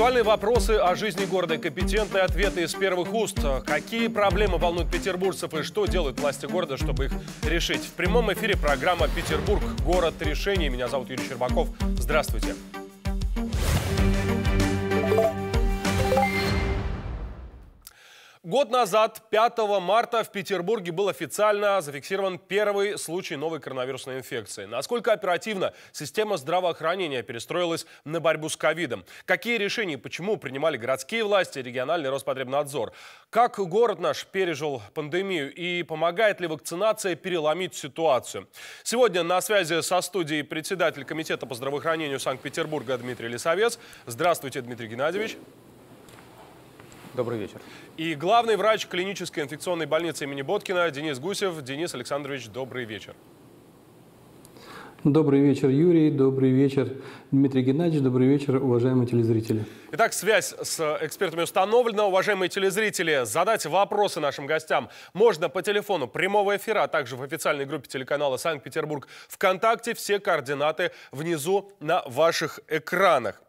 Актуальные вопросы о жизни города компетентные ответы из первых уст. Какие проблемы волнуют петербуржцев и что делают власти города, чтобы их решить? В прямом эфире программа «Петербург. Город решений». Меня зовут Юрий Щербаков. Здравствуйте. Год назад, 5 марта, в Петербурге был официально зафиксирован первый случай новой коронавирусной инфекции. Насколько оперативно система здравоохранения перестроилась на борьбу с ковидом? Какие решения и почему принимали городские власти и региональный Роспотребнадзор? Как город наш пережил пандемию и помогает ли вакцинация переломить ситуацию? Сегодня на связи со студией председатель Комитета по здравоохранению Санкт-Петербурга Дмитрий Лисовец. Здравствуйте, Дмитрий Геннадьевич. Добрый вечер. И главный врач клинической инфекционной больницы имени Боткина Денис Гусев. Денис Александрович, добрый вечер. Добрый вечер, Юрий. Добрый вечер, Дмитрий Геннадьевич. Добрый вечер, уважаемые телезрители. Итак, связь с экспертами установлена. Уважаемые телезрители, задать вопросы нашим гостям можно по телефону прямого эфира, а также в официальной группе телеканала «Санкт-Петербург» ВКонтакте. Все координаты внизу на ваших экранах.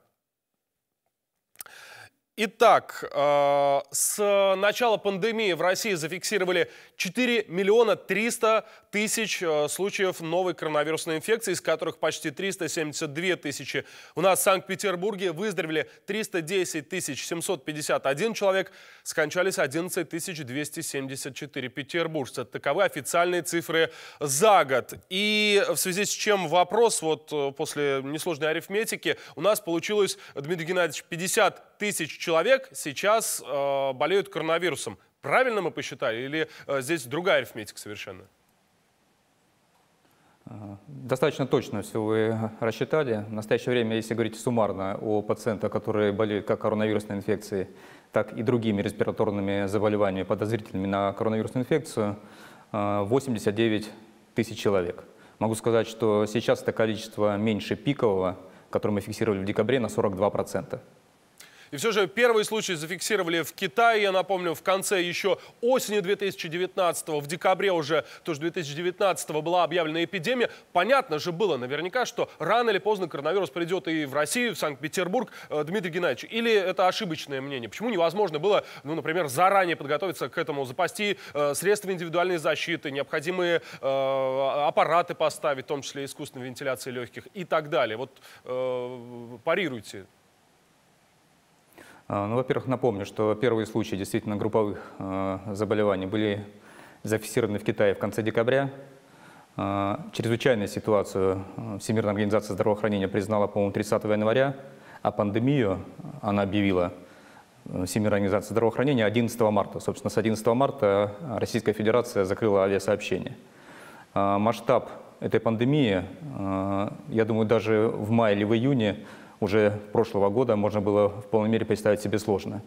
Итак, э, с начала пандемии в России зафиксировали 4 миллиона 300 тысяч э, случаев новой коронавирусной инфекции, из которых почти 372 тысячи у нас в Санкт-Петербурге. Выздоровели 310 тысяч 751 человек, скончались 11 тысяч 274 петербуржца. Таковы официальные цифры за год. И в связи с чем вопрос, вот э, после несложной арифметики, у нас получилось, Дмитрий Геннадьевич, 50 тысяч человек сейчас э, болеют коронавирусом. Правильно мы посчитали или э, здесь другая арифметика совершенно? Достаточно точно все вы рассчитали. В настоящее время, если говорить суммарно о пациентах, которые болеют как коронавирусной инфекцией, так и другими респираторными заболеваниями, подозрительными на коронавирусную инфекцию, 89 э, тысяч человек. Могу сказать, что сейчас это количество меньше пикового, которое мы фиксировали в декабре, на 42%. И все же первый случай зафиксировали в Китае, я напомню, в конце еще осени 2019 в декабре уже тоже 2019 была объявлена эпидемия. Понятно же было наверняка, что рано или поздно коронавирус придет и в Россию, в Санкт-Петербург. Э, Дмитрий Геннадьевич, или это ошибочное мнение? Почему невозможно было, ну, например, заранее подготовиться к этому, запасти э, средства индивидуальной защиты, необходимые э, аппараты поставить, в том числе искусственной вентиляции легких и так далее? Вот э, парируйте. А, ну, во-первых, напомню, что первые случаи действительно групповых э, заболеваний были зафиксированы в Китае в конце декабря. Э, чрезвычайную ситуацию Всемирная организация здравоохранения признала, по-моему, 30 января, а пандемию она объявила Всемирная организация здравоохранения 11 марта. Собственно, с 11 марта Российская Федерация закрыла авиасообщение. Масштаб этой пандемии, я думаю, даже в мае или в июне уже прошлого года можно было в полной мере представить себе сложно.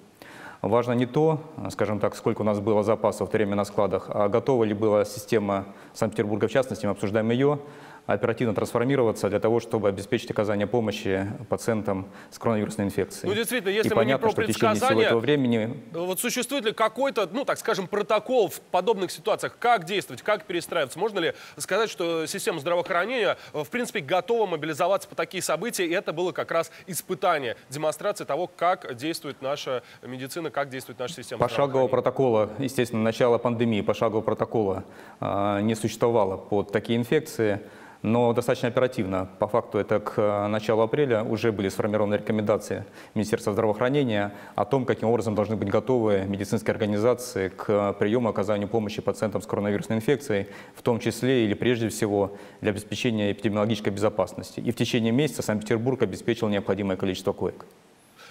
Важно не то, скажем так, сколько у нас было запасов в то время на складах, а готова ли была система Санкт-Петербурга в частности, мы обсуждаем ее, оперативно трансформироваться для того, чтобы обеспечить оказание помощи пациентам с коронавирусной инфекцией. Ну, действительно, если и мы понятно, не про предсказания, этого времени... вот существует ли какой-то, ну, так скажем, протокол в подобных ситуациях, как действовать, как перестраиваться? Можно ли сказать, что система здравоохранения, в принципе, готова мобилизоваться по такие события, и это было как раз испытание, демонстрация того, как действует наша медицина, как действует наша система Пошагового протокола, естественно, начало пандемии, пошагового протокола э, не существовало под такие инфекции но достаточно оперативно. По факту это к э, началу апреля уже были сформированы рекомендации Министерства здравоохранения о том, каким образом должны быть готовы медицинские организации к приему и оказанию помощи пациентам с коронавирусной инфекцией, в том числе или прежде всего для обеспечения эпидемиологической безопасности. И в течение месяца Санкт-Петербург обеспечил необходимое количество коек.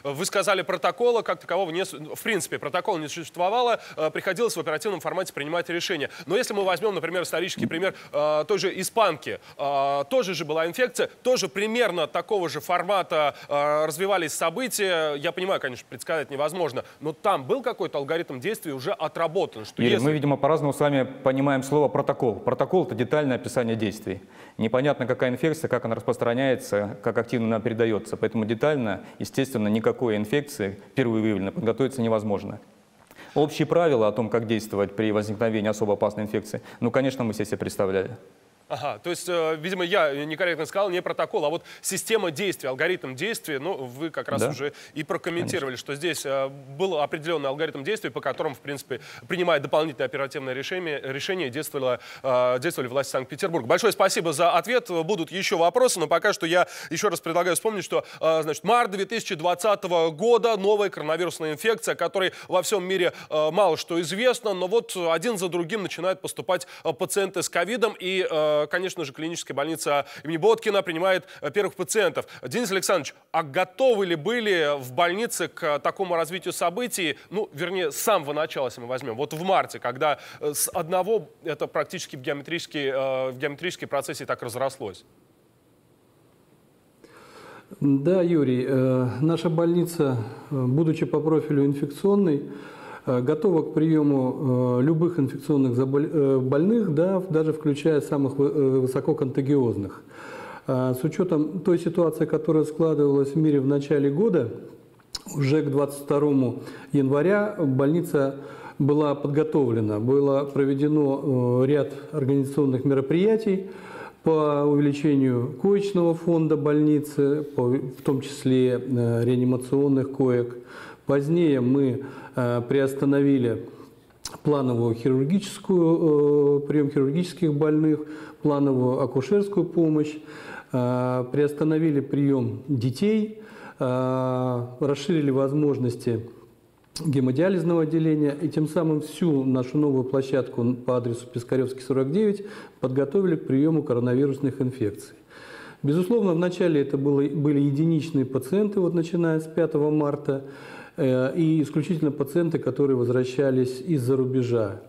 Вы сказали, протокола как такового не... В принципе, протокола не существовало, э, приходилось в оперативном формате принимать решения. Но если мы возьмем, например, исторический пример э, той же испанки, э, тоже же была инфекция, тоже примерно такого же формата развивались события. Я понимаю, конечно, предсказать невозможно, но там был какой-то алгоритм действий уже отработан. Что Юрий, если... мы, видимо, по-разному с вами понимаем слово протокол. Протокол – это детальное описание действий. Непонятно, какая инфекция, как она распространяется, как активно она передается. Поэтому детально, естественно, никак никакой инфекции, впервые выявлено, подготовиться невозможно. Общие правила о том, как действовать при возникновении особо опасной инфекции, ну, конечно, мы себе представляли. Ага, то есть, э, видимо, я некорректно сказал, не протокол, а вот система действий, алгоритм действий, ну, вы как раз да. уже и прокомментировали, Конечно. что здесь э, был определенный алгоритм действий, по которому, в принципе, принимая дополнительное оперативное решение, решение действовало, э, действовали власти Санкт-Петербурга. Большое спасибо за ответ. Будут еще вопросы, но пока что я еще раз предлагаю вспомнить, что, значит, март 2020 года, новая коронавирусная инфекция, которой во всем мире мало что известно, но вот один за другим начинают поступать пациенты с ковидом, и конечно же, клиническая больница имени Боткина принимает э, первых пациентов. Денис Александрович, а готовы ли были в больнице к такому развитию событий, ну, вернее, с самого начала, если мы возьмем, вот в марте, когда э, с одного это практически в геометрический, э, в геометрический процессе так разрослось? Да, Юрий, наша больница, будучи по профилю инфекционной, Э, готова к приему э, любых инфекционных э, больных, да, даже включая самых высококонтагиозных. С учетом той ситуации, которая складывалась в мире в начале года, уже к 22 января больница была подготовлена, было проведено ряд организационных мероприятий по увеличению коечного фонда больницы, в том числе реанимационных коек. Позднее мы Э, приостановили плановую хирургическую, э, прием хирургических больных, плановую акушерскую помощь, э, приостановили прием детей, расширили возможности гемодиализного отделения и тем самым всю нашу новую площадку по адресу Пискаревский, 49 подготовили к приему коронавирусных инфекций. Безусловно, вначале это было, были единичные пациенты, вот начиная с 5 марта, и исключительно пациенты, которые возвращались из-за рубежа.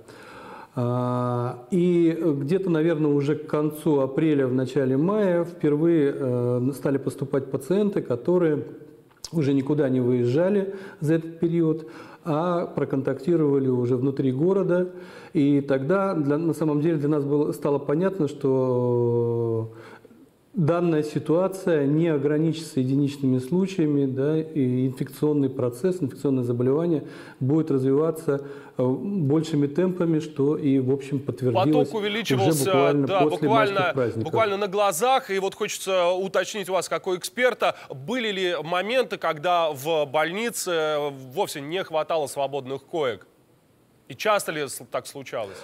А, и где-то, наверное, уже к концу апреля, в начале мая впервые э, стали поступать пациенты, которые уже никуда не выезжали за этот период, а проконтактировали уже внутри города. И тогда для, на самом деле для нас было, стало понятно, что данная ситуация не ограничится единичными случаями, да, и инфекционный процесс, инфекционное заболевание будет развиваться э, большими темпами, что и, в общем, подтвердилось Поток увеличивался уже буквально, да, после буквально, буквально на глазах. И вот хочется уточнить у вас, как у эксперта, были ли моменты, когда в больнице вовсе не хватало свободных коек? И часто ли так случалось?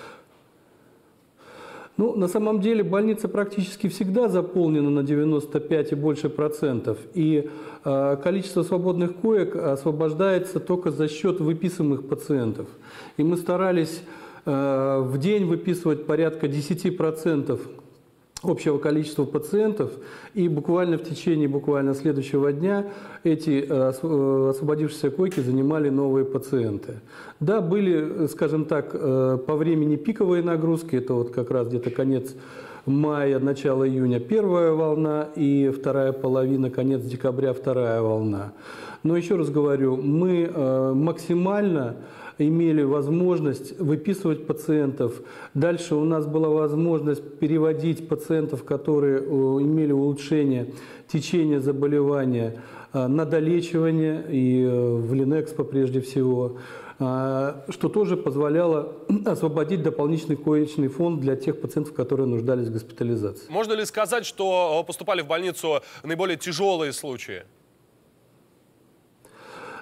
Ну, на самом деле больница практически всегда заполнена на 95 и больше процентов. И э, количество свободных коек освобождается только за счет выписанных пациентов. И мы старались э, в день выписывать порядка 10 процентов общего количества пациентов, и буквально в течение буквально следующего дня эти э, э, освободившиеся койки занимали новые пациенты. Да, были, скажем так, э, по времени пиковые нагрузки, это вот как раз где-то конец мая, начало июня первая волна и вторая половина, конец декабря вторая волна. Но еще раз говорю, мы максимально имели возможность выписывать пациентов. Дальше у нас была возможность переводить пациентов, которые э, имели улучшение течения заболевания, э, на долечивание и э, в Линэкспо прежде всего что тоже позволяло освободить дополнительный коечный фонд для тех пациентов, которые нуждались в госпитализации. Можно ли сказать, что поступали в больницу наиболее тяжелые случаи?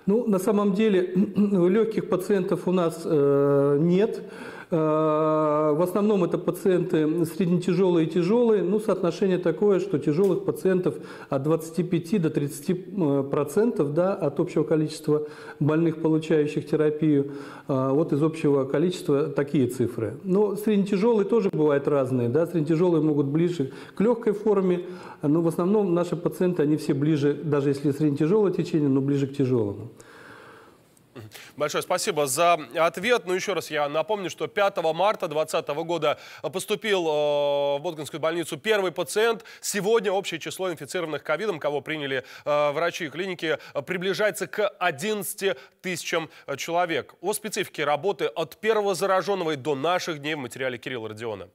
Ну, на самом деле легких пациентов у нас э, нет. Э, в основном это пациенты среднетяжелые и тяжелые. Ну, соотношение такое, что тяжелых пациентов от 25 до 30 э, процентов да, от общего количества больных, получающих терапию. Э, вот из общего количества такие цифры. Но среднетяжелые тоже бывают разные. Да? Среднетяжелые могут ближе к легкой форме, но в основном наши пациенты, они все ближе, даже если среднетяжелое течение, но ближе к тяжелому. Большое спасибо за ответ. Ну, еще раз я напомню, что 5 марта 2020 года поступил э, в Боткинскую больницу первый пациент. Сегодня общее число инфицированных ковидом, кого приняли э, врачи и клиники, приближается к 11 тысячам человек. О специфике работы от первого зараженного и до наших дней в материале Кирилла Родиона.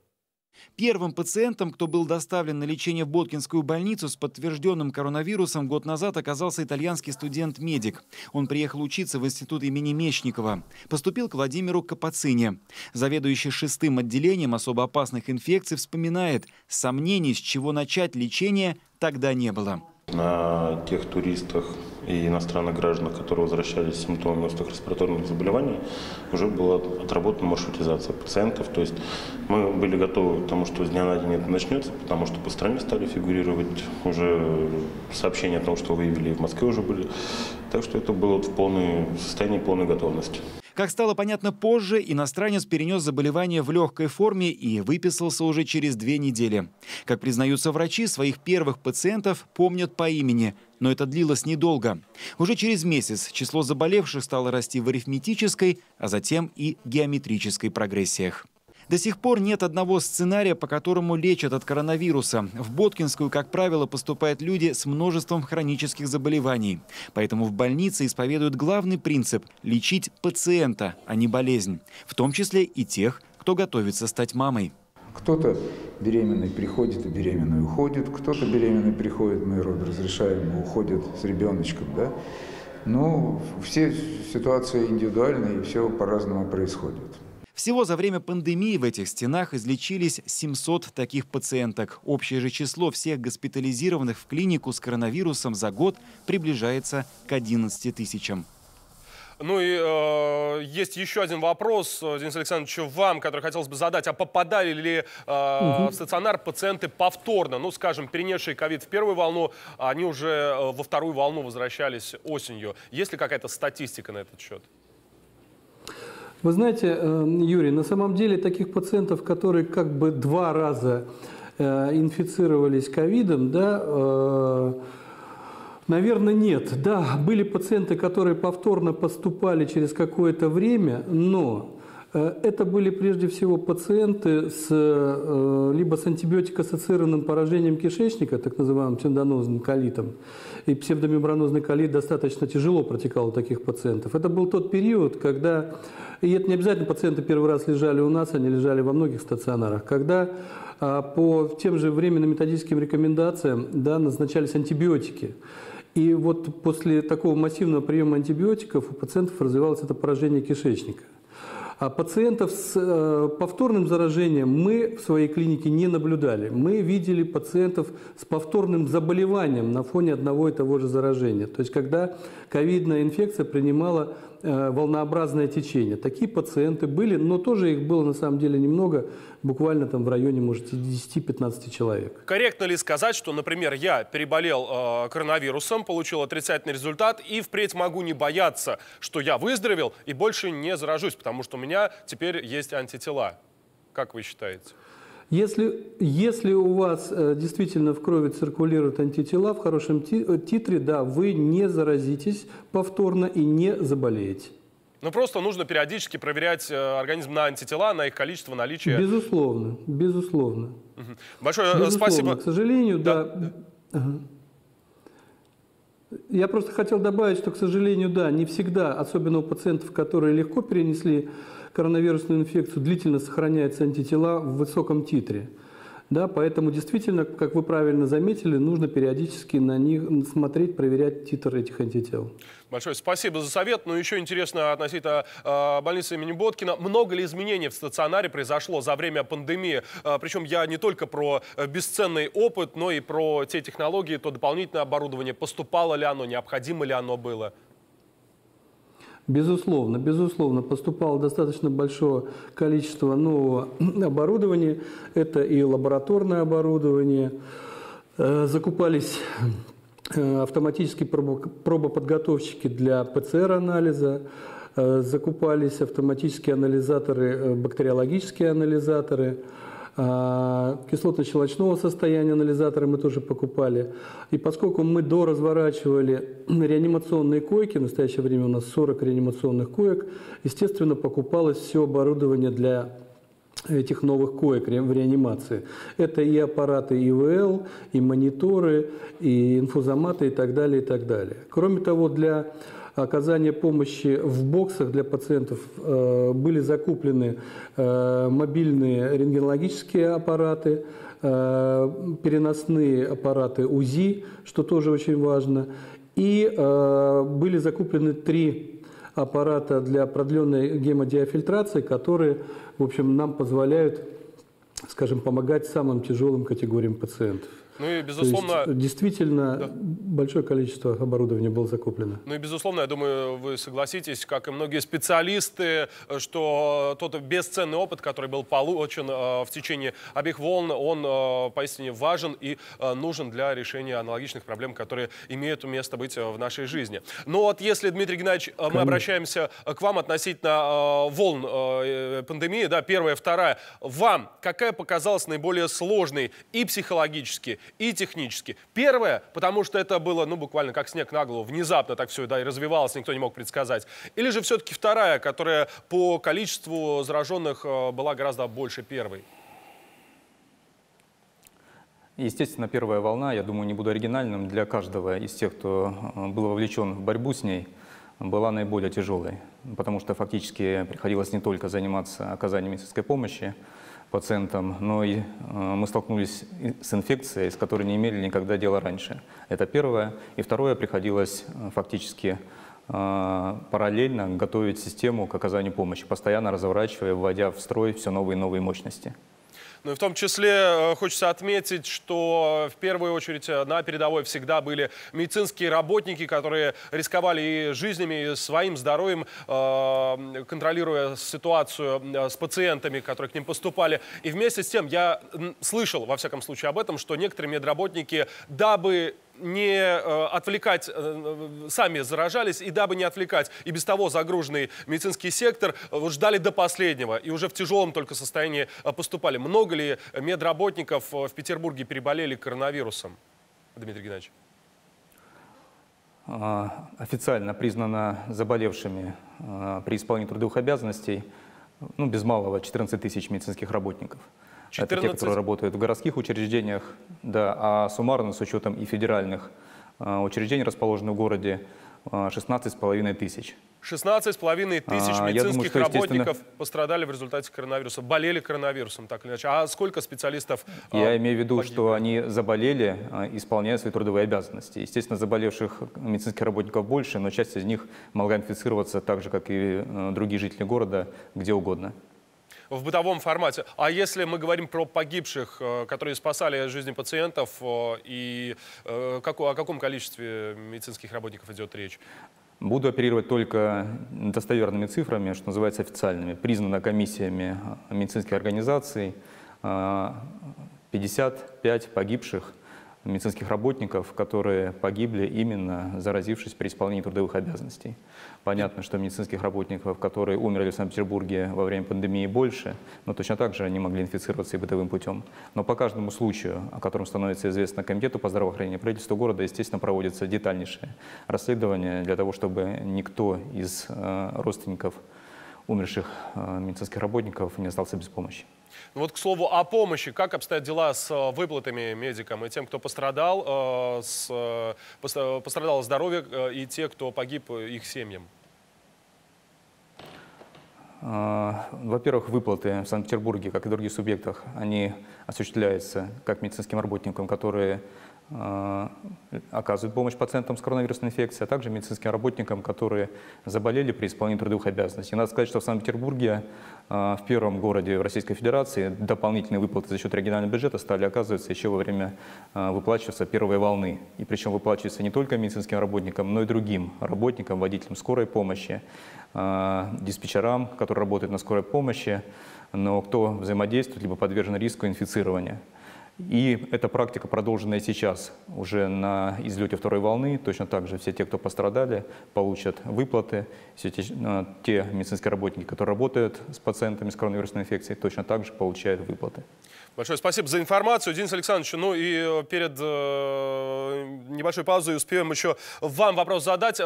Первым пациентом, кто был доставлен на лечение в Боткинскую больницу с подтвержденным коронавирусом год назад, оказался итальянский студент-медик. Он приехал учиться в институт имени Мечникова. Поступил к Владимиру Капацине. Заведующий шестым отделением особо опасных инфекций вспоминает, сомнений, с чего начать лечение, тогда не было. На тех туристах и иностранных гражданах, которые возвращались с симптомами острых респираторных заболеваний, уже была отработана маршрутизация пациентов. То есть мы были готовы к тому, что с дня на день это начнется, потому что по стране стали фигурировать уже сообщения о том, что выявили в Москве уже были. Так что это было в полной в состоянии полной готовности. Как стало понятно позже, иностранец перенес заболевание в легкой форме и выписался уже через две недели. Как признаются врачи, своих первых пациентов помнят по имени, но это длилось недолго. Уже через месяц число заболевших стало расти в арифметической, а затем и геометрической прогрессиях. До сих пор нет одного сценария, по которому лечат от коронавируса. В Боткинскую, как правило, поступают люди с множеством хронических заболеваний. Поэтому в больнице исповедуют главный принцип – лечить пациента, а не болезнь. В том числе и тех, кто готовится стать мамой. Кто-то беременный приходит и беременный уходит, кто-то беременный приходит, мы род разрешаем, уходит с ребеночком, да. Но все ситуации индивидуальные, и все по-разному происходит. Всего за время пандемии в этих стенах излечились 700 таких пациенток. Общее же число всех госпитализированных в клинику с коронавирусом за год приближается к 11 тысячам. Ну и э, есть еще один вопрос, Денис Александрович, вам, который хотелось бы задать. А попадали ли э, угу. в стационар пациенты повторно? Ну, скажем, перенесшие ковид в первую волну, они уже э, во вторую волну возвращались осенью. Есть ли какая-то статистика на этот счет? Вы знаете, э, Юрий, на самом деле таких пациентов, которые как бы два раза э, инфицировались ковидом, да, э, наверное, нет. Да, были пациенты, которые повторно поступали через какое-то время, но это были прежде всего пациенты с, либо с антибиотикоассоциированным поражением кишечника, так называемым псевдонозным колитом, и псевдомембранозный колит достаточно тяжело протекал у таких пациентов. Это был тот период, когда и это не обязательно пациенты первый раз лежали у нас, они лежали во многих стационарах. Когда а, по тем же временным методическим рекомендациям да, назначались антибиотики. И вот после такого массивного приема антибиотиков у пациентов развивалось это поражение кишечника. А пациентов с э, повторным заражением мы в своей клинике не наблюдали. Мы видели пациентов с повторным заболеванием на фоне одного и того же заражения. То есть когда ковидная инфекция принимала волнообразное течение. Такие пациенты были, но тоже их было на самом деле немного, буквально там в районе, может, 10-15 человек. Корректно ли сказать, что, например, я переболел э, коронавирусом, получил отрицательный результат и впредь могу не бояться, что я выздоровел и больше не заражусь, потому что у меня теперь есть антитела? Как вы считаете? Если, если у вас э, действительно в крови циркулируют антитела в хорошем э, титре, да, вы не заразитесь повторно и не заболеете. Ну, просто нужно периодически проверять э, организм на антитела, на их количество, наличие. Безусловно, безусловно. Угу. Большое безусловно. спасибо. К сожалению, да. да. Ага. Я просто хотел добавить, что, к сожалению, да, не всегда, особенно у пациентов, которые легко перенесли коронавирусную инфекцию, длительно сохраняются антитела в высоком титре. Да, поэтому действительно, как вы правильно заметили, нужно периодически на них смотреть, проверять титр этих антител. Большое спасибо за совет. Но еще интересно относительно э, больницы имени Боткина. Много ли изменений в стационаре произошло за время пандемии? Э, причем я не только про э, бесценный опыт, но и про те технологии, то дополнительное оборудование. Поступало ли оно, необходимо ли оно было? Безусловно, безусловно, поступало достаточно большое количество нового оборудования. Это и лабораторное оборудование. Э, закупались э, автоматические пробоподготовщики для ПЦР-анализа, э, закупались автоматические анализаторы, бактериологические анализаторы – а, кислотно-щелочного состояния анализаторы мы тоже покупали. И поскольку мы доразворачивали реанимационные койки, в настоящее время у нас 40 реанимационных коек, естественно, покупалось все оборудование для этих новых коек в реанимации. Это и аппараты ИВЛ, и мониторы, и инфузоматы и так далее, и так далее. Кроме того, для оказания помощи в боксах для пациентов были закуплены мобильные рентгенологические аппараты, переносные аппараты УЗИ, что тоже очень важно. И были закуплены три аппарата для продленной гемодиафильтрации, которые, в общем, нам позволяют, скажем, помогать самым тяжелым категориям пациентов. Ну и, безусловно... есть, действительно, да. большое количество оборудования было закуплено. Ну и, безусловно, я думаю, вы согласитесь, как и многие специалисты, что тот бесценный опыт, который был получен э, в течение обеих волн, он э, поистине важен и э, нужен для решения аналогичных проблем, которые имеют место быть в нашей жизни. Но вот если, Дмитрий Геннадьевич, мы обращаемся к вам относительно волн пандемии, да, первая, вторая, вам какая показалась наиболее сложной и психологически, и технически. Первое, потому что это было, ну, буквально как снег на голову, внезапно так все, да, и развивалось, никто не мог предсказать. Или же все-таки вторая, которая по количеству зараженных э, была гораздо больше первой? Естественно, первая волна, я думаю, не буду оригинальным, для каждого из тех, кто э, был вовлечен в борьбу с ней, была наиболее тяжелой, потому что фактически приходилось не только заниматься оказанием медицинской помощи, пациентам, но и э, мы столкнулись с инфекцией, с которой не имели никогда дела раньше. Это первое. И второе, приходилось э, фактически э, параллельно готовить систему к оказанию помощи, постоянно разворачивая, вводя в строй все новые и новые мощности. Ну и в том числе э, хочется отметить, что в первую очередь э, на передовой всегда были медицинские работники, которые рисковали и жизнями, и своим здоровьем, э, контролируя ситуацию с пациентами, которые к ним поступали. И вместе с тем я слышал, во всяком случае, об этом, что некоторые медработники, дабы не э, отвлекать, э, сами заражались, и дабы не отвлекать и без того загруженный медицинский сектор, э, ждали до последнего и уже в тяжелом только состоянии поступали. Много ли медработников в Петербурге переболели коронавирусом, Дмитрий Геннадьевич? А, официально признано заболевшими при исполнении трудовых обязанностей ну, без малого 14 тысяч медицинских работников. 14... Это те, которые работают в городских учреждениях, да, а суммарно с учетом и федеральных а, учреждений, расположенных в городе, 16,5 а, тысяч. 16,5 тысяч а, медицинских думаю, работников пострадали в результате коронавируса, болели коронавирусом, так или иначе. А сколько специалистов Я а, имею в виду, погибли? что они заболели, исполняя свои трудовые обязанности. Естественно, заболевших медицинских работников больше, но часть из них могла инфицироваться так же, как и другие жители города, где угодно в бытовом формате. А если мы говорим про погибших, э, которые спасали жизни пациентов, э, и э, о каком количестве медицинских работников идет речь? Буду оперировать только достоверными цифрами, что называется официальными. Признано комиссиями медицинских организаций 55 погибших медицинских работников, которые погибли именно заразившись при исполнении трудовых обязанностей. Понятно, что медицинских работников, которые умерли в Санкт-Петербурге во время пандемии больше, но точно так же они могли инфицироваться и бытовым путем. Но по каждому случаю, о котором становится известно Комитету по здравоохранению, правительству города, естественно, проводится детальнейшее расследование для того, чтобы никто из э, родственников умерших э, медицинских работников не остался без помощи. Ну вот, к слову, о помощи. Как обстоят дела с э, выплатами медикам и тем, кто пострадал, э, с, э, пострадало здоровье и те, кто погиб, их семьям? А, во-первых, выплаты в Санкт-Петербурге, как и в других субъектах, они осуществляются как медицинским работникам, которые оказывают помощь пациентам с коронавирусной инфекцией, а также медицинским работникам, которые заболели при исполнении трудовых обязанностей. Надо сказать, что в Санкт-Петербурге, э, в первом городе Российской Федерации, дополнительные выплаты за счет регионального бюджета стали оказываться еще во время э, выплачиваться первой волны. И причем выплачиваются не только медицинским работникам, но и другим работникам, водителям скорой помощи, диспетчерам, которые работают на скорой помощи, но кто взаимодействует, либо подвержен риску инфицирования. И эта практика продолжена и сейчас, уже на излете второй волны. Точно так же все те, кто пострадали, получат выплаты. Все те, э, те медицинские работники, которые работают с пациентами с коронавирусной инфекцией, точно так же получают выплаты. Большое спасибо за информацию, Денис Александрович. Ну и э, перед э, небольшой паузой успеем еще вам вопрос задать.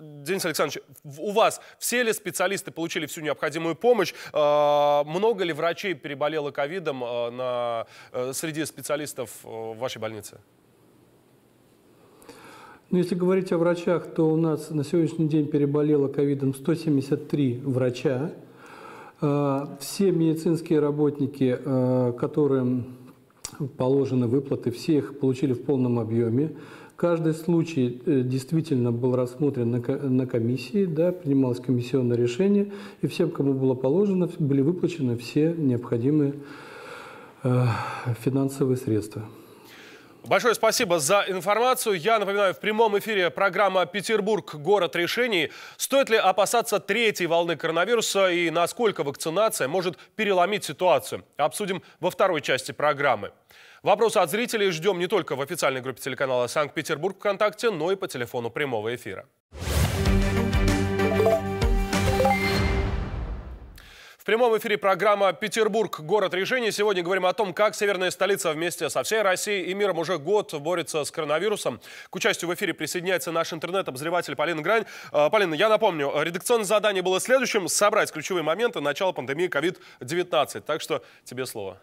Денис Александрович, у вас все ли специалисты получили всю необходимую помощь? Э, много ли врачей переболело ковидом э, на, э, среди специалистов э, в вашей больнице? Ну, если говорить о врачах, то у нас на сегодняшний день переболело ковидом 173 врача. А, все медицинские работники, а, которым положены выплаты, все их получили в полном объеме. Каждый случай э, действительно был рассмотрен на комиссии, да, принималось комиссионное решение, и всем, кому было положено, были выплачены все необходимые э, финансовые средства. Большое спасибо за информацию. Я напоминаю, в прямом эфире программа «Петербург. Город решений». Стоит ли опасаться третьей волны коронавируса и насколько вакцинация может переломить ситуацию? Обсудим во второй части программы. Вопросы от зрителей ждем не только в официальной группе телеканала «Санкт-Петербург ВКонтакте», но и по телефону прямого эфира. прямом эфире программа «Петербург. Город решений». Сегодня говорим о том, как северная столица вместе со всей Россией и миром уже год борется с коронавирусом. К участию в эфире присоединяется наш интернет-обозреватель Полина Грань. А, Полина, я напомню, редакционное задание было следующим – собрать ключевые моменты начала пандемии COVID-19. Так что тебе слово.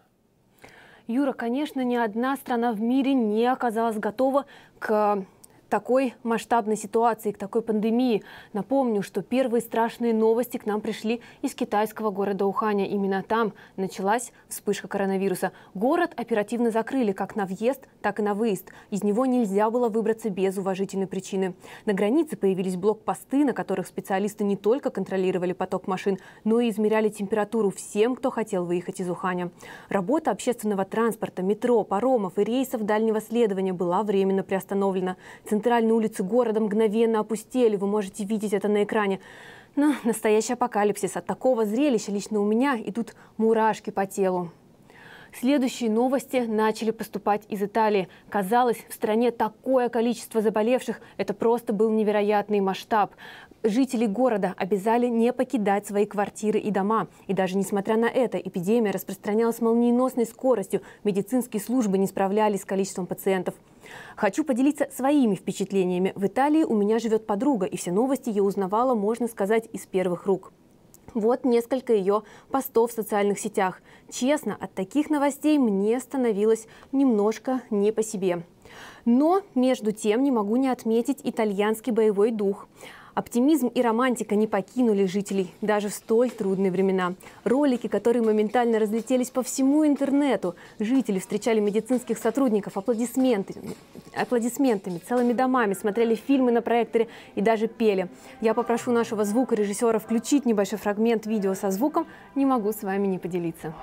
Юра, конечно, ни одна страна в мире не оказалась готова к такой масштабной ситуации, к такой пандемии. Напомню, что первые страшные новости к нам пришли из китайского города Уханя. Именно там началась вспышка коронавируса. Город оперативно закрыли как на въезд, так и на выезд. Из него нельзя было выбраться без уважительной причины. На границе появились блокпосты, на которых специалисты не только контролировали поток машин, но и измеряли температуру всем, кто хотел выехать из Уханя. Работа общественного транспорта, метро, паромов и рейсов дальнего следования была временно приостановлена. Центральные улицы города мгновенно опустели, вы можете видеть это на экране. Но настоящий апокалипсис. От такого зрелища лично у меня идут мурашки по телу. Следующие новости начали поступать из Италии. Казалось, в стране такое количество заболевших. Это просто был невероятный масштаб. Жители города обязали не покидать свои квартиры и дома. И даже несмотря на это, эпидемия распространялась молниеносной скоростью. Медицинские службы не справлялись с количеством пациентов. Хочу поделиться своими впечатлениями. В Италии у меня живет подруга, и все новости я узнавала, можно сказать, из первых рук. Вот несколько ее постов в социальных сетях. Честно, от таких новостей мне становилось немножко не по себе. Но, между тем, не могу не отметить итальянский боевой дух. Оптимизм и романтика не покинули жителей даже в столь трудные времена. Ролики, которые моментально разлетелись по всему интернету. Жители встречали медицинских сотрудников аплодисментами, аплодисментами, целыми домами, смотрели фильмы на проекторе и даже пели. Я попрошу нашего звукорежиссера включить небольшой фрагмент видео со звуком. Не могу с вами не поделиться.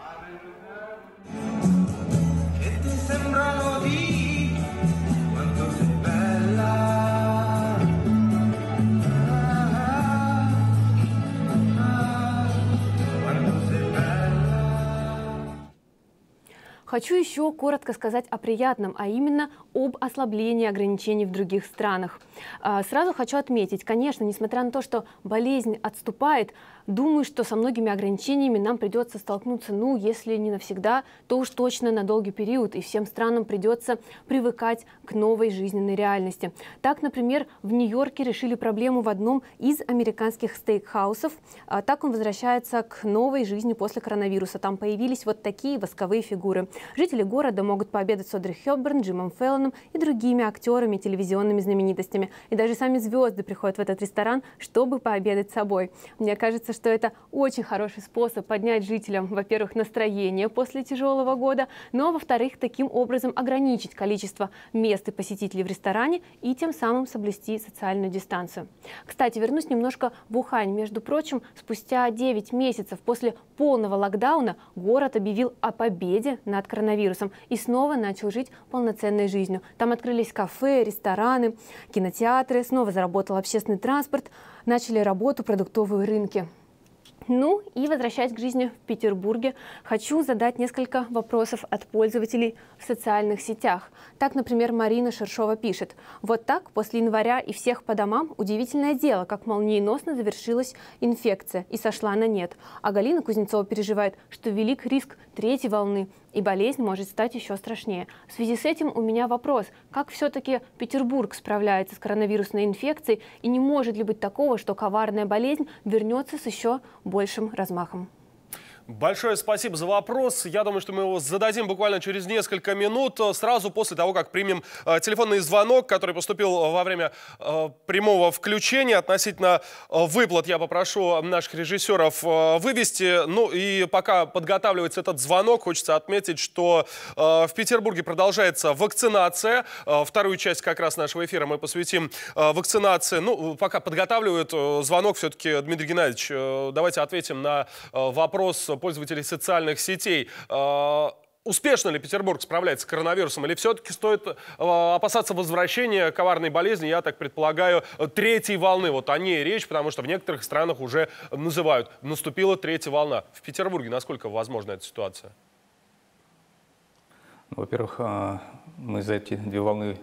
Хочу еще коротко сказать о приятном, а именно об ослаблении ограничений в других странах. А, сразу хочу отметить, конечно, несмотря на то, что болезнь отступает, думаю, что со многими ограничениями нам придется столкнуться, ну, если не навсегда, то уж точно на долгий период, и всем странам придется привыкать к новой жизненной реальности. Так, например, в Нью-Йорке решили проблему в одном из американских стейкхаусов. А, так он возвращается к новой жизни после коронавируса. Там появились вот такие восковые фигуры. Жители города могут пообедать с Одри Хёбберн, Джимом Феллоном и другими актерами, телевизионными знаменитостями. И даже сами звезды приходят в этот ресторан, чтобы пообедать с собой. Мне кажется, что это очень хороший способ поднять жителям, во-первых, настроение после тяжелого года, но, ну а во-вторых, таким образом ограничить количество мест и посетителей в ресторане и тем самым соблюсти социальную дистанцию. Кстати, вернусь немножко в Ухань. Между прочим, спустя 9 месяцев после полного локдауна город объявил о победе над коронавирусом и снова начал жить полноценной жизнью. Там открылись кафе, рестораны, кинотеатры, снова заработал общественный транспорт, начали работу продуктовые рынки. Ну и возвращаясь к жизни в Петербурге, хочу задать несколько вопросов от пользователей в социальных сетях. Так, например, Марина Шершова пишет. Вот так, после января и всех по домам, удивительное дело, как молниеносно завершилась инфекция и сошла на нет. А Галина Кузнецова переживает, что велик риск третьей волны, и болезнь может стать еще страшнее. В связи с этим у меня вопрос, как все-таки Петербург справляется с коронавирусной инфекцией, и не может ли быть такого, что коварная болезнь вернется с еще большим размахом? Большое спасибо за вопрос. Я думаю, что мы его зададим буквально через несколько минут, э, сразу после того, как примем э, телефонный звонок, который поступил во время э, прямого включения. Относительно выплат я попрошу наших режиссеров вывести. Ну и пока подготавливается этот звонок, хочется отметить, что в Петербурге продолжается вакцинация. Вторую часть как раз нашего эфира мы посвятим вакцинации. Ну, пока подготавливают звонок, все-таки, Дмитрий Геннадьевич, давайте ответим на вопрос пользователей социальных сетей. А, успешно ли Петербург справляется с коронавирусом? Или все-таки стоит а, опасаться возвращения коварной болезни, я так предполагаю, третьей волны? Вот о ней речь, потому что в некоторых странах уже называют, наступила третья волна. В Петербурге насколько возможна эта ситуация? Ну, во-первых, а, мы за эти две волны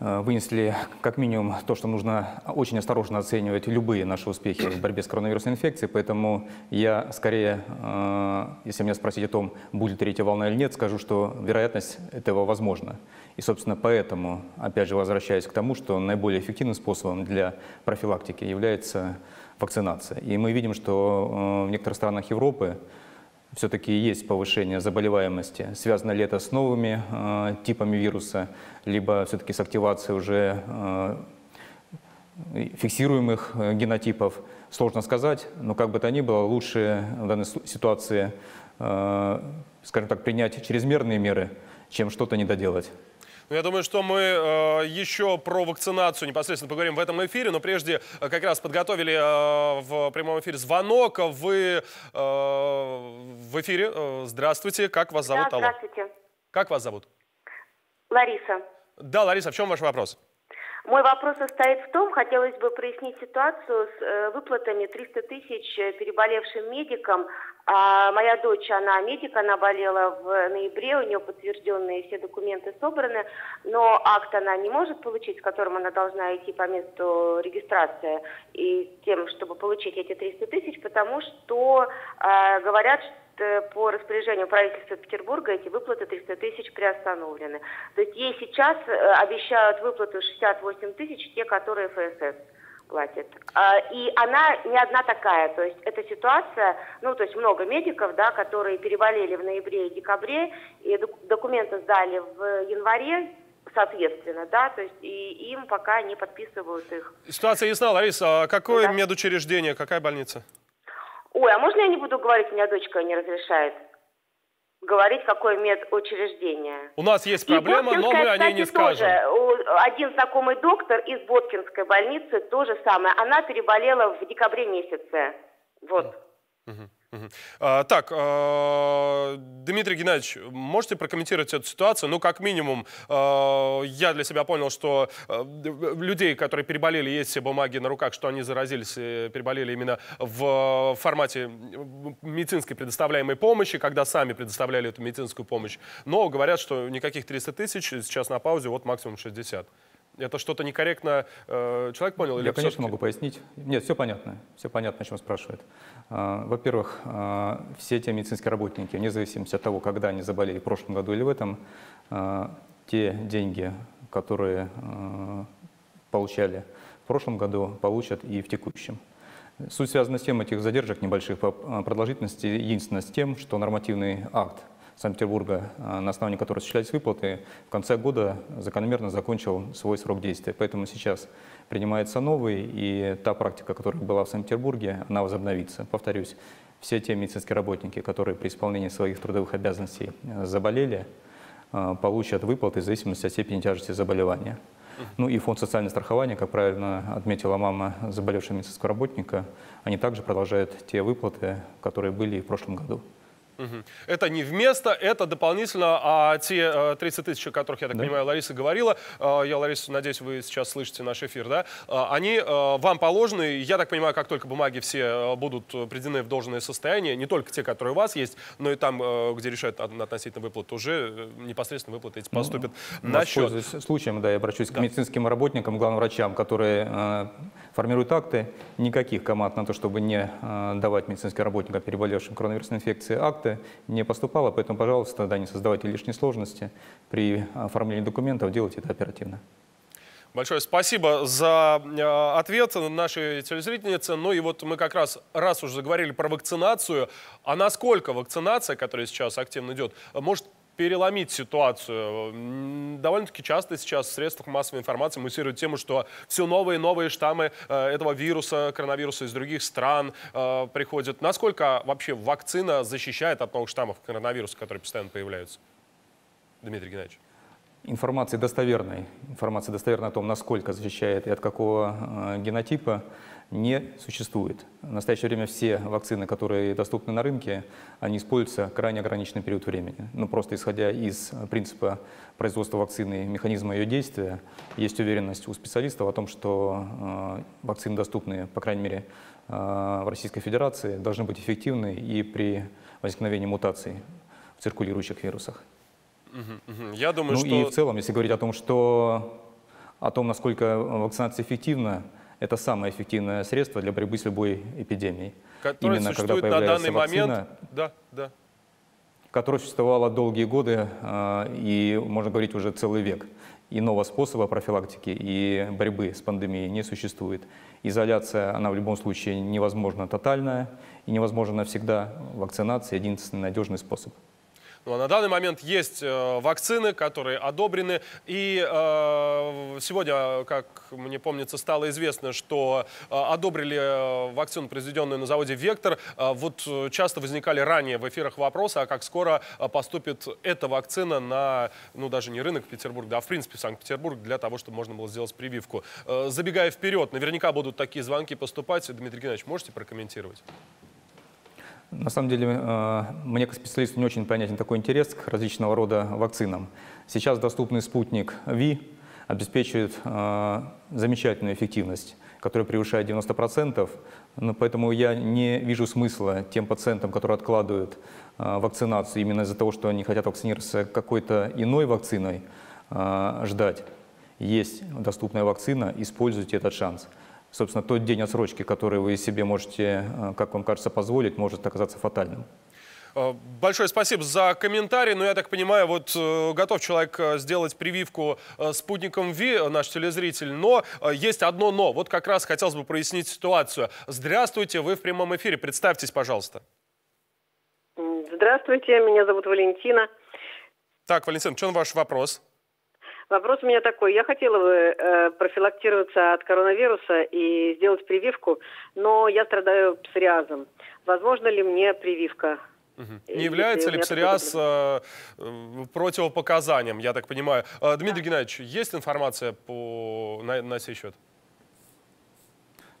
вынесли как минимум то, что нужно очень осторожно оценивать любые наши успехи в борьбе с коронавирусной инфекцией, поэтому я скорее, э, если меня спросить о том, будет третья волна или нет, скажу, что вероятность этого возможна. И, собственно, поэтому, опять же, возвращаясь к тому, что наиболее эффективным способом для профилактики является вакцинация. И мы видим, что э, в некоторых странах Европы все-таки есть повышение заболеваемости. Связано ли это с новыми э, типами вируса, либо все-таки с активацией уже э, фиксируемых э, генотипов, сложно сказать. Но как бы то ни было, лучше в данной ситуации, э, скажем так, принять чрезмерные меры, чем что-то не доделать. Ну, я думаю, что мы э, еще про вакцинацию непосредственно поговорим в этом эфире, но прежде э, как раз подготовили э, в прямом эфире звонок. Вы э, в эфире. Э, здравствуйте. Как вас зовут? Да, здравствуйте. Как вас зовут? Лариса. Да, Лариса, в чем ваш вопрос? Мой вопрос состоит в том, хотелось бы прояснить ситуацию с э, выплатами 300 тысяч переболевшим медикам. А моя дочь, она медик, она болела в ноябре, у нее подтвержденные все документы собраны, но акт она не может получить, с которым она должна идти по месту регистрации и тем, чтобы получить эти 300 тысяч, потому что э, говорят, что по распоряжению правительства Петербурга эти выплаты 300 тысяч приостановлены. То есть ей сейчас э, обещают выплату 68 тысяч, те, которые ФСС платит. А, и она не одна такая, то есть эта ситуация, ну, то есть много медиков, да, которые переболели в ноябре и декабре, и документы сдали в январе, соответственно, да, то есть и им пока не подписывают их. Ситуация ясна, Лариса, а какое да. медучреждение, какая больница? Ой, а можно я не буду говорить, у меня дочка не разрешает говорить, какое медучреждение. У нас есть проблема, но мы о ней не скажем. Тоже, один знакомый доктор из Боткинской больницы, то же самое. Она переболела в декабре месяце. Вот. Угу. А, так, а, Дмитрий Геннадьевич, можете прокомментировать эту ситуацию? Ну, как минимум, а, я для себя понял, что людей, которые переболели, есть все бумаги на руках, что они заразились, переболели именно в формате медицинской предоставляемой помощи, когда сами предоставляли эту медицинскую помощь. Но говорят, что никаких 300 тысяч, сейчас на паузе, вот максимум 60. Это что-то некорректно э, человек понял? Или Я, конечно, могу пояснить. Нет, все понятно. Все понятно, о чем спрашивает. А, во-первых, а, все те медицинские работники, вне зависимости от того, когда они заболели, в прошлом году или в этом, те деньги, которые получали в прошлом году, получат и в текущем. Суть связана с тем этих задержек небольших по продолжительности единственно с тем, что нормативный акт Санкт-Петербурга, а, на основании которого осуществлялись выплаты, в конце года закономерно закончил свой срок действия. Поэтому сейчас принимается новый, и та практика, которая была в Санкт-Петербурге, она возобновится. Повторюсь, все те медицинские работники, которые при исполнении своих трудовых обязанностей э, заболели, э, получат выплаты в зависимости от степени тяжести заболевания. Ну и фонд социального страхования, как правильно отметила мама заболевшего медицинского работника, они также продолжают те выплаты, которые были и в прошлом году. Это не вместо, это дополнительно, а те 30 э, тысяч, о которых, я так да. понимаю, Лариса говорила, э, я, Лариса, надеюсь, вы сейчас слышите наш эфир, да, э, они вам положены, я так понимаю, как только бумаги все будут приведены в должное состояние, не только те, которые у вас есть, но и там, где решают относительно выплат, уже непосредственно выплаты эти ну, поступят ну, на счет. случаем, да, я обращусь да. к медицинским работникам, главным врачам, которые формируют акты, никаких команд на то, чтобы не давать медицинским работникам, переболевшим коронавирусной инфекцией, акты, не поступало, поэтому, пожалуйста, да, не создавайте лишние сложности при оформлении документов, делайте это оперативно. Большое спасибо за э, ответ нашей телезрительницы. Ну и вот мы как раз, раз уже заговорили про вакцинацию, а насколько вакцинация, которая сейчас активно идет, может переломить ситуацию. Довольно-таки часто сейчас в средствах массовой информации муссируют тему, что все новые и новые штаммы э, этого вируса, коронавируса из других стран э, приходят. Насколько вообще вакцина защищает от новых штаммов коронавируса, которые постоянно появляются? Дмитрий Геннадьевич. Информации достоверной, информации достоверной о том, насколько защищает и от какого э, генотипа, не существует. В настоящее время все вакцины, которые доступны на рынке, они используются крайне ограниченный период времени. Ну, просто исходя из принципа производства вакцины, механизма ее действия, есть уверенность у специалистов о том, что э, вакцины, доступные, по крайней мере, э, в Российской Федерации, должны быть эффективны и при возникновении мутаций в циркулирующих вирусах. Я думаю, ну что... и в целом, если говорить о том, что о том, насколько вакцинация эффективна, это самое эффективное средство для борьбы с любой эпидемией. Которое Именно когда появляется на данный вакцина, момент, да, да. которая существовала долгие годы а, и, можно говорить, уже целый век. Иного способа профилактики и борьбы с пандемией не существует. Изоляция, она в любом случае невозможна тотальная и невозможна навсегда. Вакцинация – единственный надежный способ. Ну, а на данный момент есть э, вакцины, которые одобрены. И э, сегодня, как мне помнится, стало известно, что э, одобрили э, вакцину, произведенную на заводе «Вектор». Э, вот часто возникали ранее в эфирах вопросы, а как скоро э, поступит эта вакцина на, ну, даже не рынок Петербурга, а в принципе Санкт-Петербург, для того, чтобы можно было сделать прививку. Э, забегая вперед, наверняка будут такие звонки поступать. Дмитрий Геннадьевич, можете прокомментировать? На самом деле, э, мне как специалисту не очень понятен такой интерес к различного рода вакцинам. Сейчас доступный спутник ВИ обеспечивает э, замечательную эффективность, которая превышает 90%. Но поэтому я не вижу смысла тем пациентам, которые откладывают э, вакцинацию именно из-за того, что они хотят вакцинироваться какой-то иной вакциной, ждать. Есть доступная вакцина, используйте этот шанс собственно, тот день отсрочки, который вы себе можете, э, как вам кажется, позволить, может оказаться фатальным. Э, большое спасибо за комментарий. Но я так понимаю, вот э, готов человек сделать прививку спутником ВИ, наш телезритель, но есть одно но. Вот как раз хотелось бы прояснить ситуацию. Здравствуйте, вы в прямом эфире. Представьтесь, пожалуйста. Здравствуйте, меня зовут Валентина. Так, Валентин, в чем ваш вопрос? Вопрос у меня такой. Я хотела бы э, профилактироваться от коронавируса и сделать прививку, но я страдаю псориазом. Возможно ли мне прививка? Угу. Не является ли псориаз э, противопоказанием, я так понимаю? Э, Дмитрий да. Геннадьевич, есть информация по, на, на сей счет?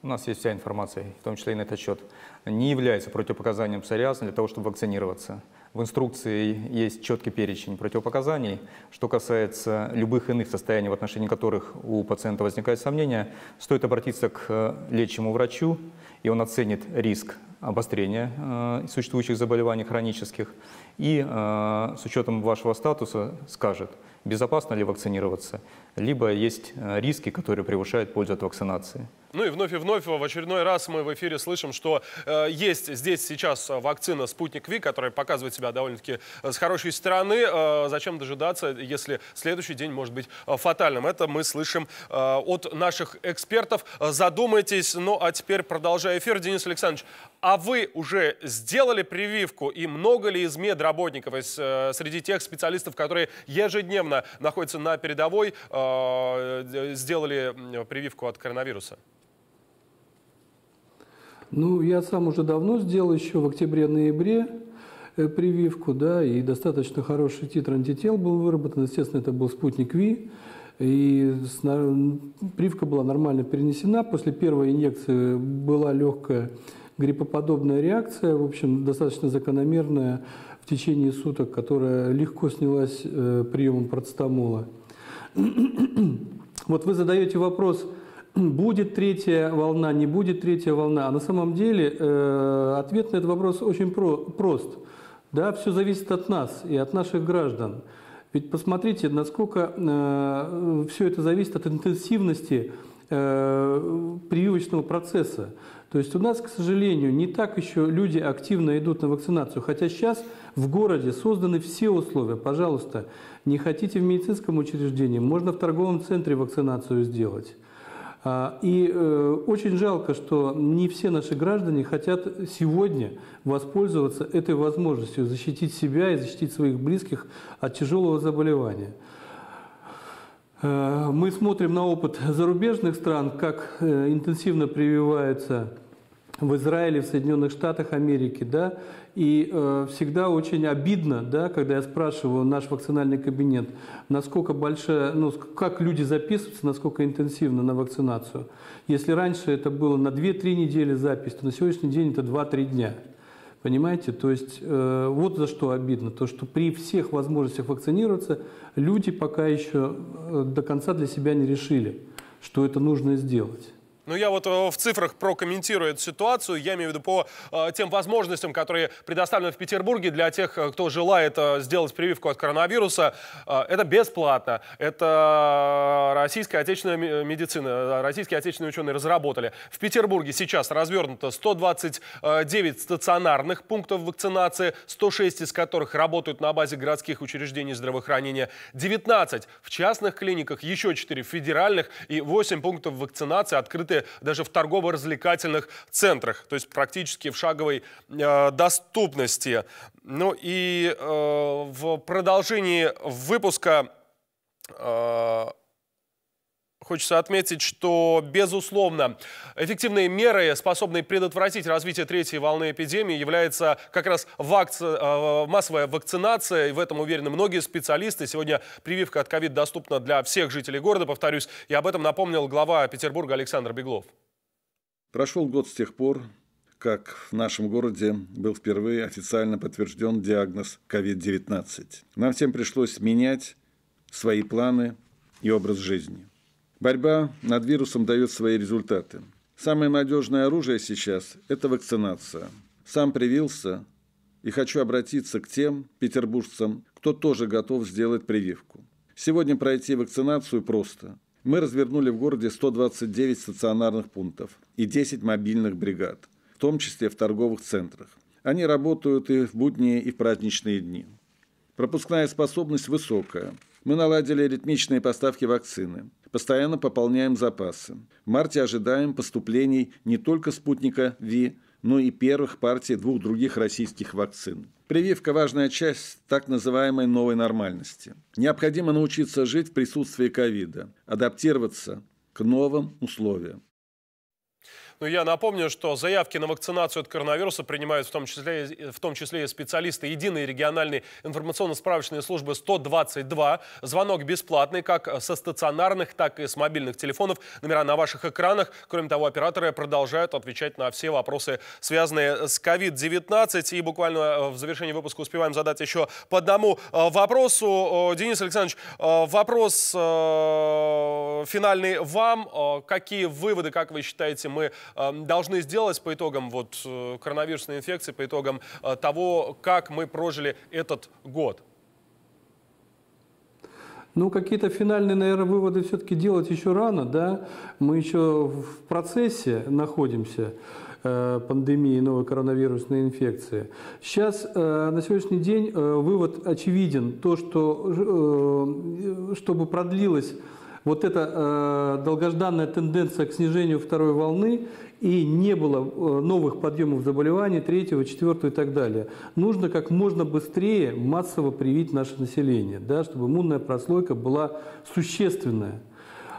У нас есть вся информация, в том числе и на этот счет. Не является противопоказанием псориаза для того, чтобы вакцинироваться. В инструкции есть четкий перечень противопоказаний. Что касается любых иных состояний, в отношении которых у пациента возникают сомнения, стоит обратиться к лечащему врачу, и он оценит риск обострения э, существующих заболеваний хронических и э, с учетом вашего статуса скажет, безопасно ли вакцинироваться, либо есть э, риски, которые превышают пользу от вакцинации. Ну и вновь и вновь в очередной раз мы в эфире слышим, что э, есть здесь сейчас вакцина «Спутник Ви», которая показывает себя довольно-таки с хорошей стороны. Э, зачем дожидаться, если следующий день может быть фатальным? Это мы слышим э, от наших экспертов. Задумайтесь. Ну а теперь, продолжая эфир, Денис Александрович, а вы уже сделали прививку? И много ли из медработников, из, э, среди тех специалистов, которые ежедневно находятся на передовой, э, сделали прививку от коронавируса? Ну, я сам уже давно сделал, еще в октябре-ноябре э, прививку, да, и достаточно хороший титр антител был выработан. Естественно, это был спутник ВИ. И прививка была нормально перенесена. После первой инъекции была легкая гриппоподобная реакция, в общем, достаточно закономерная в течение суток, которая легко снялась э, приемом процетамола. вот вы задаете вопрос, будет третья волна, не будет третья волна. А на самом деле э, ответ на этот вопрос очень про, прост. Да, все зависит от нас и от наших граждан. Ведь посмотрите, насколько э, все это зависит от интенсивности прививочного процесса. То есть у нас, к сожалению, не так еще люди активно идут на вакцинацию. Хотя сейчас в городе созданы все условия. Пожалуйста, не хотите в медицинском учреждении, можно в торговом центре вакцинацию сделать. А, и э, очень жалко, что не все наши граждане хотят сегодня воспользоваться этой возможностью защитить себя и защитить своих близких от тяжелого заболевания. Э, мы смотрим на опыт зарубежных стран, как э, интенсивно прививаются в Израиле, в Соединенных Штатах Америки, да, и э, всегда очень обидно, да, когда я спрашиваю наш вакцинальный кабинет, насколько большая, ну, как люди записываются, насколько интенсивно на вакцинацию. Если раньше это было на 2-3 недели запись, то на сегодняшний день это 2-3 дня. Понимаете? То есть э, вот за что обидно, то что при всех возможностях вакцинироваться люди пока еще э, до конца для себя не решили, что это нужно сделать. Ну, я вот э, в цифрах прокомментирую эту ситуацию. Я имею в виду по э, тем возможностям, которые предоставлены в Петербурге для тех, э, кто желает э, сделать прививку от коронавируса. Э, это бесплатно. Это российская отечественная медицина, э, российские отечественные ученые разработали. В Петербурге сейчас развернуто 129 стационарных пунктов вакцинации, 106 из которых работают на базе городских учреждений здравоохранения, 19 в частных клиниках, еще 4 в федеральных и 8 пунктов вакцинации открыты открыты даже в торгово-развлекательных центрах, то есть практически в шаговой э, доступности. Ну и э, в продолжении выпуска э, Хочется отметить, что, безусловно, эффективные меры, способные предотвратить развитие третьей волны эпидемии, является как раз вакци... Э, массовая вакцинация. И в этом уверены многие специалисты. Сегодня прививка от ковид доступна для всех жителей города, повторюсь. И об этом напомнил глава Петербурга Александр Беглов. Прошел год с тех пор, как в нашем городе был впервые официально подтвержден диагноз COVID-19. Нам всем пришлось менять свои планы и образ жизни. Борьба над вирусом дает свои результаты. Самое надежное оружие сейчас – это вакцинация. Сам привился и хочу обратиться к тем петербуржцам, кто тоже готов сделать прививку. Сегодня пройти вакцинацию просто. Мы развернули в городе 129 стационарных пунктов и 10 мобильных бригад, в том числе в торговых центрах. Они работают и в будние, и в праздничные дни. Пропускная способность высокая. Мы наладили ритмичные поставки вакцины постоянно пополняем запасы. В марте ожидаем поступлений не только спутника ВИ, но и первых партий двух других российских вакцин. Прививка – важная часть так называемой новой нормальности. Необходимо научиться жить в присутствии ковида, адаптироваться к новым условиям. Но я напомню, что заявки на вакцинацию от коронавируса принимают в том числе, в том числе и специалисты единой региональной информационно-справочной службы 122. Звонок бесплатный как со стационарных, так и с мобильных телефонов. Номера на ваших экранах. Кроме того, операторы продолжают отвечать на все вопросы, связанные с COVID-19. И буквально э, в завершении выпуска успеваем задать еще по одному э, вопросу. Денис Александрович, э, вопрос финальный вам. Какие выводы, как вы считаете, мы должны сделать по итогам вот, э, коронавирусной инфекции, по итогам э, того, как мы прожили этот год? Ну, какие-то финальные, наверное, выводы все-таки делать еще рано, да. Мы еще в процессе находимся э, пандемии новой коронавирусной инфекции. Сейчас, на сегодняшний день, вывод очевиден. То, что чтобы продлилась вот эта долгожданная тенденция к снижению второй волны и не было э, новых подъемов заболеваний третьего, четвертого и так далее. Нужно как можно быстрее массово привить наше население, да, чтобы иммунная прослойка была существенная.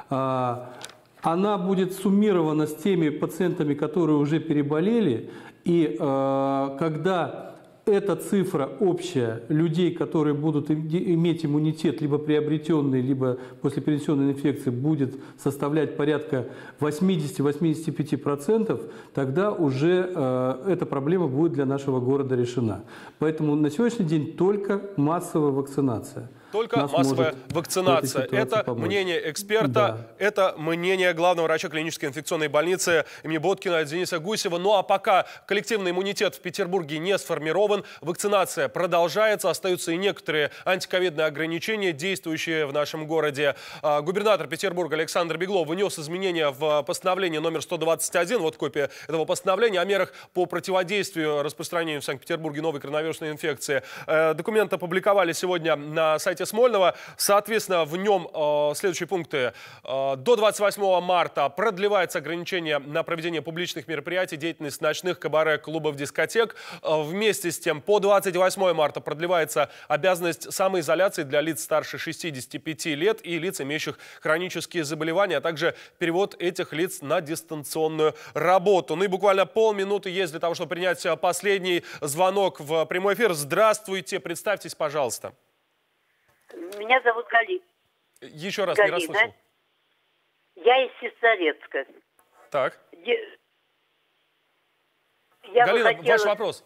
А, она будет суммирована с теми пациентами, которые уже переболели, и э, когда эта цифра общая людей, которые будут иметь иммунитет, либо приобретенный, либо после перенесенной инфекции, будет составлять порядка 80-85%, тогда уже э, эта проблема будет для нашего города решена. Поэтому на сегодняшний день только массовая вакцинация. Только массовая вакцинация. Это помочь. мнение эксперта, да. это мнение главного врача клинической инфекционной больницы имени Боткина Дениса Гусева. Ну а пока коллективный иммунитет в Петербурге не сформирован, вакцинация продолжается, остаются и некоторые антиковидные ограничения, действующие в нашем городе. А, губернатор Петербурга Александр Беглов внес изменения в постановление номер 121, вот копия этого постановления о мерах по противодействию распространению в Санкт-Петербурге новой коронавирусной инфекции. Э, документ опубликовали сегодня на сайте Смольного. Соответственно, в нем э, следующие пункты. Э, до 28 марта продлевается ограничение на проведение публичных мероприятий, деятельность ночных кабаре, клубов, дискотек. Вместе с тем, по 28 марта продлевается обязанность самоизоляции для лиц старше 65 лет и лиц, имеющих хронические заболевания, а также перевод этих лиц на дистанционную работу. Ну и буквально полминуты есть для того, чтобы принять последний звонок в прямой эфир. Здравствуйте, представьтесь, пожалуйста. Меня зовут Гали. Еще раз Галина. не расслышал. Я из Сестрорецка. Так. Я, я Галина, хотела, ваш вопрос.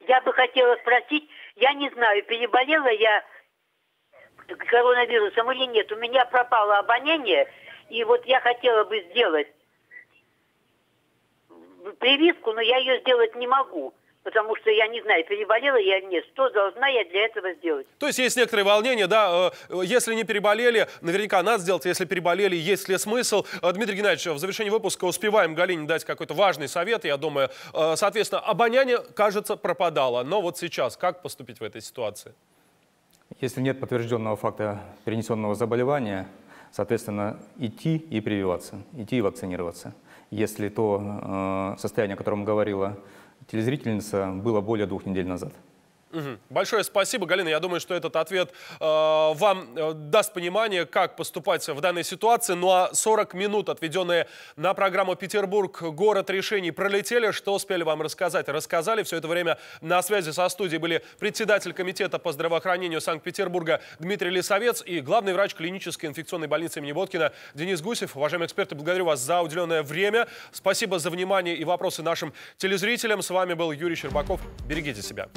Я бы хотела спросить, я не знаю, переболела я коронавирусом или нет. У меня пропало обоняние, и вот я хотела бы сделать прививку, но я ее сделать не могу потому что я не знаю, переболела я или нет, что должна я для этого сделать. То есть есть некоторые волнения, да, э, если не переболели, наверняка надо сделать, если переболели, есть ли смысл. Э, Дмитрий Геннадьевич, в завершении выпуска успеваем Галине дать какой-то важный совет, я думаю. Э, соответственно, обоняние, кажется, пропадало, но вот сейчас как поступить в этой ситуации? Если нет подтвержденного факта перенесенного заболевания, соответственно, идти и прививаться, идти и вакцинироваться. Если то состояние, о котором говорила телезрительница было более двух недель назад. Угу. Большое спасибо, Галина. Я думаю, что этот ответ э, вам э, даст понимание, как поступать в данной ситуации. Ну а 40 минут, отведенные на программу «Петербург. Город решений» пролетели. Что успели вам рассказать? Рассказали. Все это время на связи со студией были председатель комитета по здравоохранению Санкт-Петербурга Дмитрий Лисовец и главный врач клинической инфекционной больницы имени Боткина Денис Гусев. Уважаемые эксперты, благодарю вас за уделенное время. Спасибо за внимание и вопросы нашим телезрителям. С вами был Юрий Щербаков. Берегите себя.